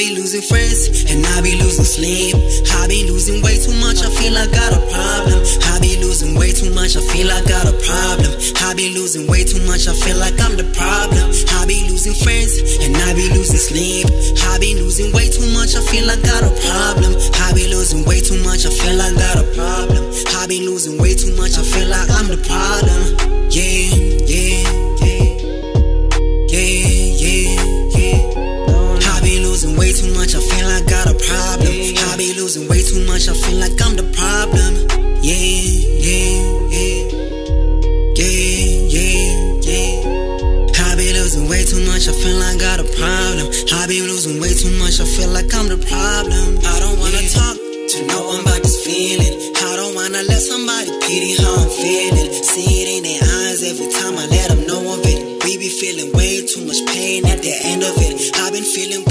Be losing friends and I be losing sleep. I be losing way too much, I feel I got a problem. I be losing way too much, I feel I got a problem. I be losing way too much, I feel like I'm the problem. I be losing friends and I be losing sleep. I be losing way too much, I feel I got a problem. I be losing way too much, I feel I got a problem. I be losing way too much, I feel like I'm the problem. Yeah, much, I feel like I got a problem. I be losing way too much, I feel like I'm the problem. Yeah, yeah, yeah. Yeah, yeah, yeah. I be losing way too much, I feel I got a problem. I be losing way too much, I feel like I'm the problem. I don't wanna talk to no one about this feeling. I don't wanna let somebody pity how I'm feeling. See it in their eyes every time I let them know of it. We be feeling way too much pain at the end of it. I've been feeling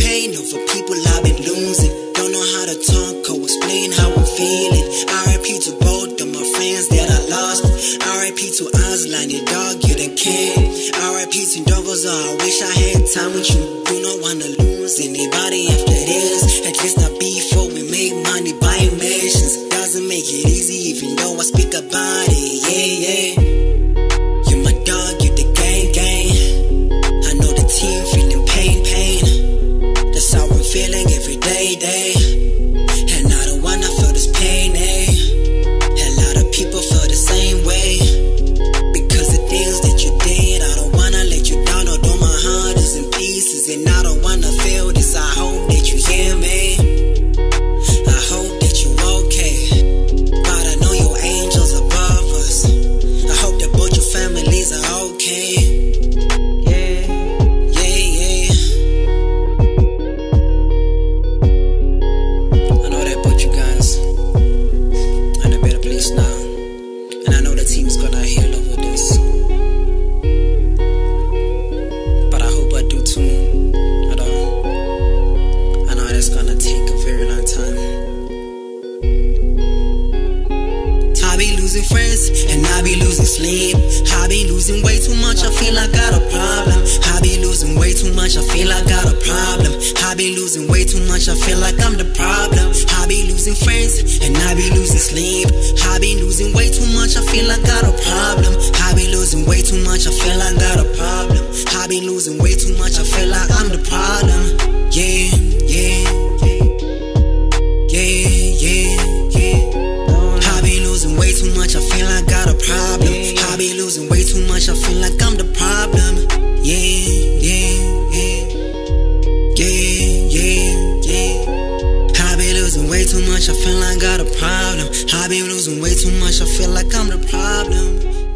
came. RIP to Doggles, oh, I wish I had time with you. Do not wanna lose anybody after this. At least not before we make money buying mansions. Doesn't make it easy even though I speak about it. Yeah, yeah. Friends and I be losing sleep. I be losing way too much, I feel I got a problem. I be losing way too much, I feel I got a problem. I be losing way too much, I feel like I'm the problem. I be losing friends and I be losing sleep. I be losing way too much, I feel like I got a problem. I be losing way too much, I feel like I got a problem. I be losing way too much, I feel like I'm the problem. Yeah, problem. I be losing way too much, I feel like I'm the problem.